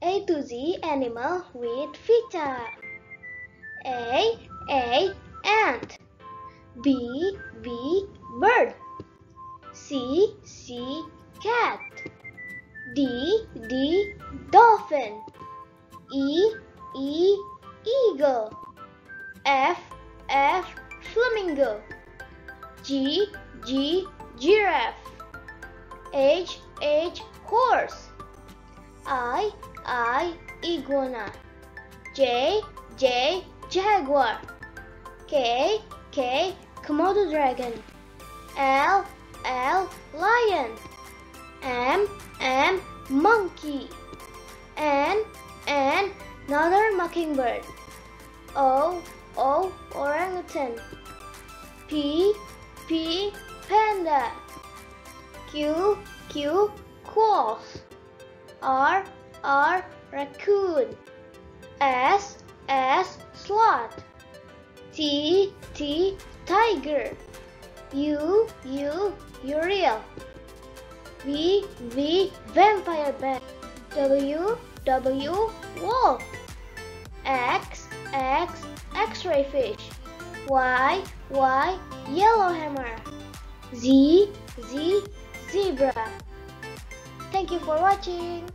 A to Z animal with feature. A, A, ant. B, B, bird. C, C, cat. D, D, dolphin. E, E, eagle. F, F, flamingo. G, G, giraffe. H, H, horse. I, I, iguana. J, J, jaguar. K, K, Komodo dragon. L, L, lion. M, M, monkey. N, N, northern mockingbird. O, O, orangutan. P, P, panda. Q, Q, quoth. R, R, raccoon. S, S, sloth T, T, tiger. U, U, urial. V, V, vampire bat. W, W, wolf. X, X, x-ray fish. Y, Y, yellowhammer. Z, Z, zebra. Thank you for watching.